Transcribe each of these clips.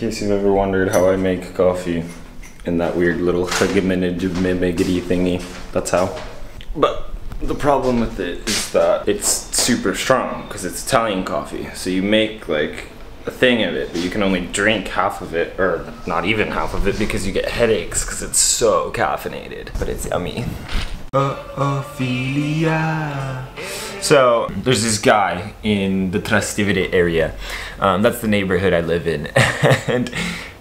In case you've ever wondered how I make coffee in that weird little huggy thingy, that's how. But the problem with it is that it's super strong because it's Italian coffee. So you make like a thing of it, but you can only drink half of it, or not even half of it, because you get headaches because it's so caffeinated. But it's yummy. Ophelia. So there's this guy in the Trastevere area. Um, that's the neighborhood I live in, and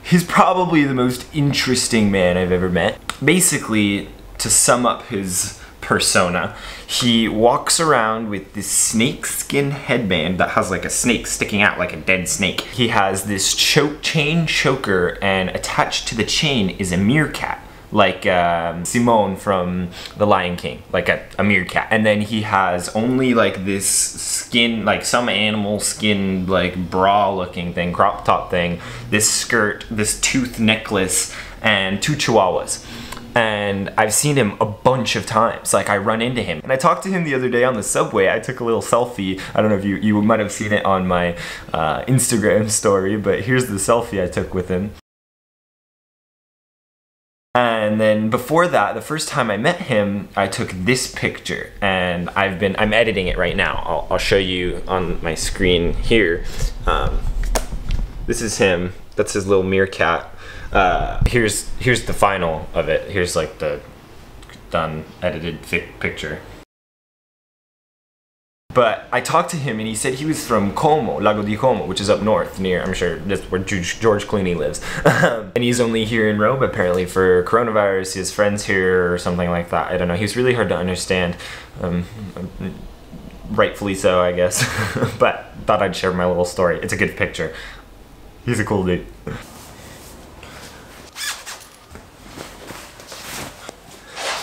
he's probably the most interesting man I've ever met. Basically, to sum up his persona. He walks around with this snake skin headband that has like a snake sticking out like a dead snake. He has this choke chain choker and attached to the chain is a meerkat like um, Timon from The Lion King, like a, a meerkat. And then he has only like this skin, like some animal skin, like bra looking thing, crop top thing, this skirt, this tooth necklace, and two chihuahuas and I've seen him a bunch of times. Like I run into him. And I talked to him the other day on the subway. I took a little selfie. I don't know if you, you might have seen it on my uh, Instagram story, but here's the selfie I took with him. And then before that, the first time I met him, I took this picture and I've been, I'm editing it right now. I'll, I'll show you on my screen here. Um, this is him. That's his little meerkat. Uh, here's here's the final of it. Here's like the done edited picture. But I talked to him and he said he was from Como, Lago di Como, which is up north near, I'm sure, that's where George Clooney lives. and he's only here in Rome apparently for coronavirus, his friends here or something like that. I don't know. He was really hard to understand. Um, rightfully so, I guess. but thought I'd share my little story. It's a good picture. He's a cool dude.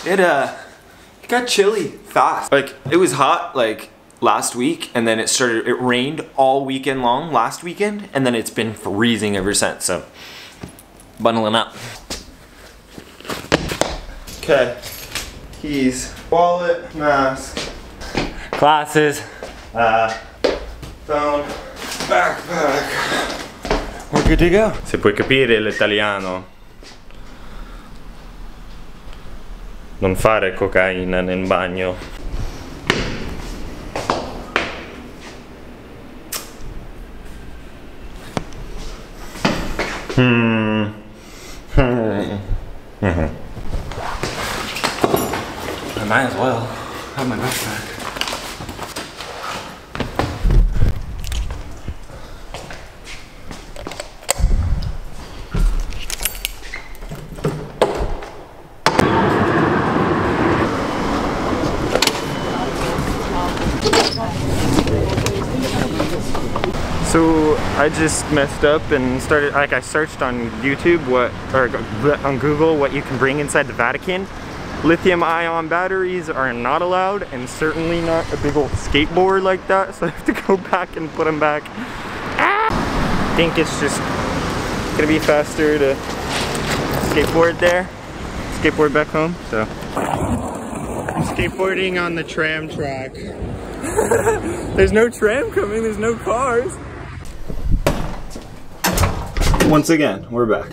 it uh it got chilly fast. Like it was hot like last week and then it started it rained all weekend long last weekend and then it's been freezing ever since. So bundling up. Okay. Keys, wallet, mask, glasses, uh, phone, backpack. We're good to go. Se puoi capire l'italiano non fare cocaina nel bagno. Hmm. Hmm. hmm I might as well have my backpack. So I just messed up and started, like I searched on YouTube what, or on Google what you can bring inside the Vatican. Lithium ion batteries are not allowed and certainly not a big old skateboard like that. So I have to go back and put them back. Ah! I think it's just gonna be faster to skateboard there, skateboard back home, so. Skateboarding on the tram track. there's no tram coming, there's no cars. Once again, we're back.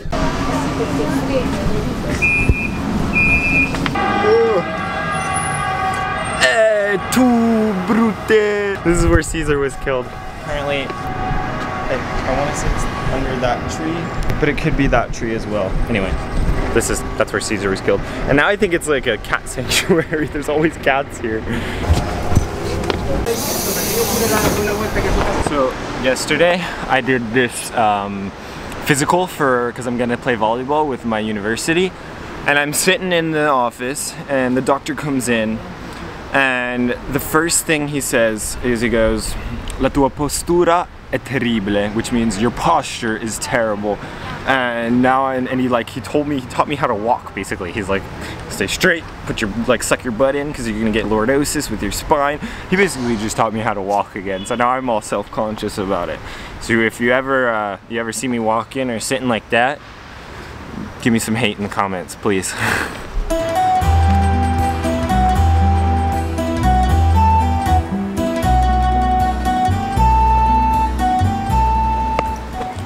Eh, tu brute. This is where Caesar was killed. Apparently, I, I want to say it's under that tree, but it could be that tree as well. Anyway, this is that's where Caesar was killed. And now I think it's like a cat sanctuary. There's always cats here. So yesterday I did this um, physical for because I'm gonna play volleyball with my university. And I'm sitting in the office and the doctor comes in and the first thing he says is he goes La tua postura è terribile which means your posture is terrible. And now and, and he like he told me he taught me how to walk basically. He's like stay straight put your like suck your butt in because you're gonna get lordosis with your spine. He basically just taught me how to walk again. So now I'm all self-conscious about it. So if you ever uh, you ever see me walking or sitting like that give me some hate in the comments please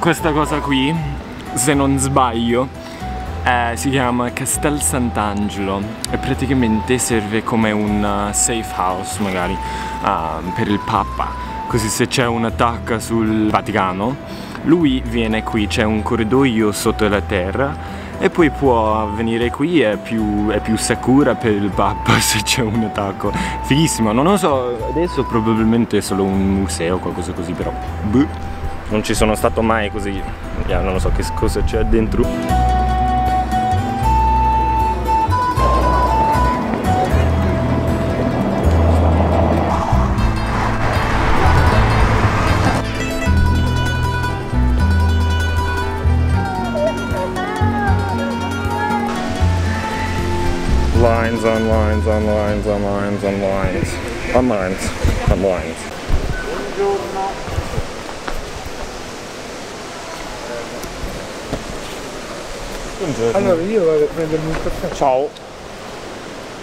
questa cosa qui, se non sbaglio, eh, si chiama Castel Sant'Angelo e praticamente serve come un uh, safe house magari uh, per il Papa, così se c'è un'attacca sul Vaticano, lui viene qui, c'è un corridoio sotto la terra e poi può venire qui è più, è più sicura per il Papa se c'è un attacco fighissimo non lo so adesso probabilmente è solo un museo o qualcosa così però Buh. Non ci sono stato mai così yeah, non lo so che cosa c'è dentro. Lines on lines on lines on lines on lines. On lines. On lines. Buongiorno. Allora io vado a prendermi un caffè. Ciao.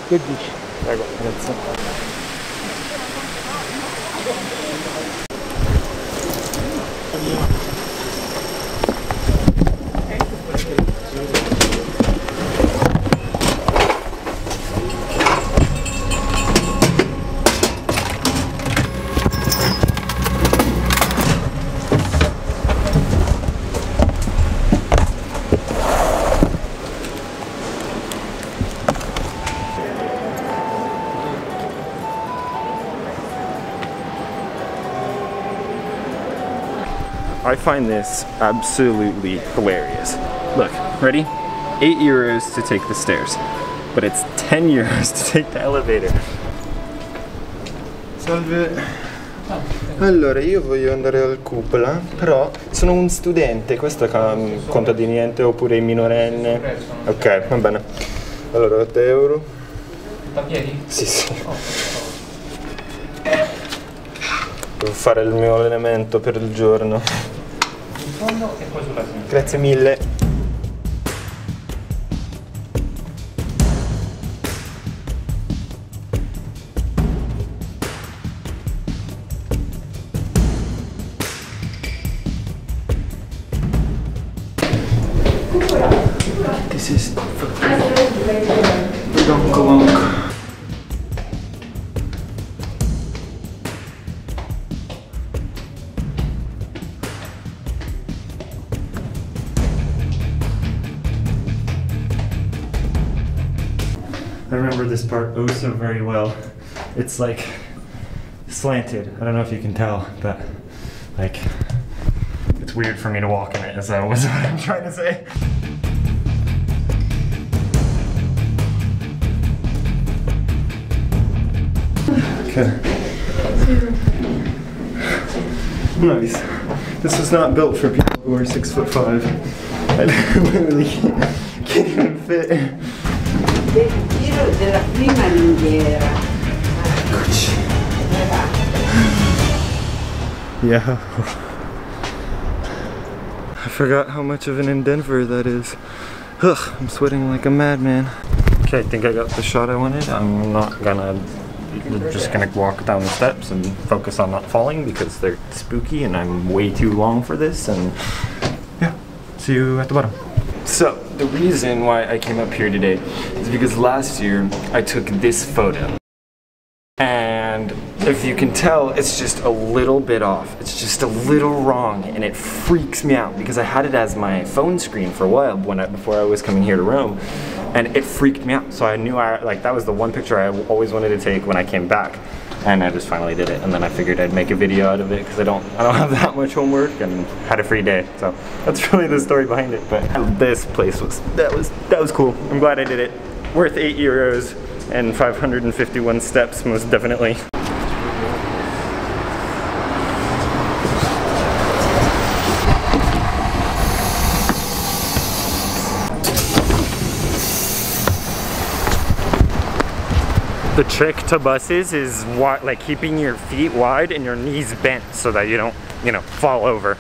Che dici? Prego, grazie. I find this absolutely hilarious. Look, ready? 8 euros to take the stairs, but it's 10 euros to take the elevator. Salve. Allora, io voglio andare al cupola, però sono un studente, questo conta di niente oppure minorenne? Ok, va bene. Allora, 8 euro. Da piedi? Sì, sì. Devo fare il mio allenamento per il giorno fondo e poi sulla sinistra. Grazie mille. This is I remember this part oh so very well. It's like slanted. I don't know if you can tell, but like it's weird for me to walk in it as that was what I'm trying to say. Okay. Nice. This was not built for people who are six foot five. I literally can't even fit. Del giro della prima ringhiera. Yeah. I forgot how much of an endeavor that is. Ugh, I'm sweating like a madman. Okay, I think I got the shot I wanted. I'm not gonna, I'm just gonna walk down the steps and focus on not falling because they're spooky and I'm way too long for this and yeah, see you at the bottom. The reason why I came up here today is because last year I took this photo. And if you can tell, it's just a little bit off. It's just a little wrong and it freaks me out because I had it as my phone screen for a while when I, before I was coming here to Rome and it freaked me out. So I knew I, like that was the one picture I always wanted to take when I came back and I just finally did it. And then I figured I'd make a video out of it because I don't I don't have that much homework and had a free day. So that's really the story behind it. But this place was that was that was cool. I'm glad I did it. Worth eight euros and 551 steps most definitely. The trick to buses is what, like keeping your feet wide and your knees bent so that you don't, you know, fall over.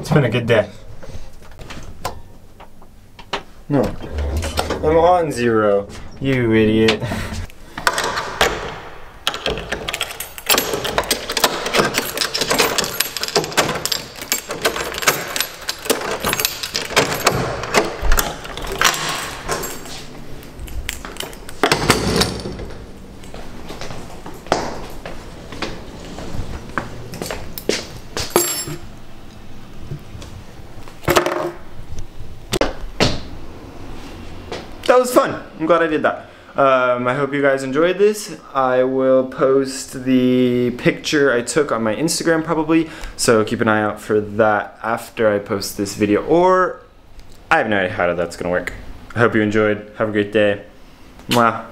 It's been a good day. No. I'm on zero. You idiot. that was fun. I'm glad I did that. Um, I hope you guys enjoyed this. I will post the picture I took on my Instagram probably, so keep an eye out for that after I post this video, or I have no idea how that's gonna work. I hope you enjoyed. Have a great day. Mwah.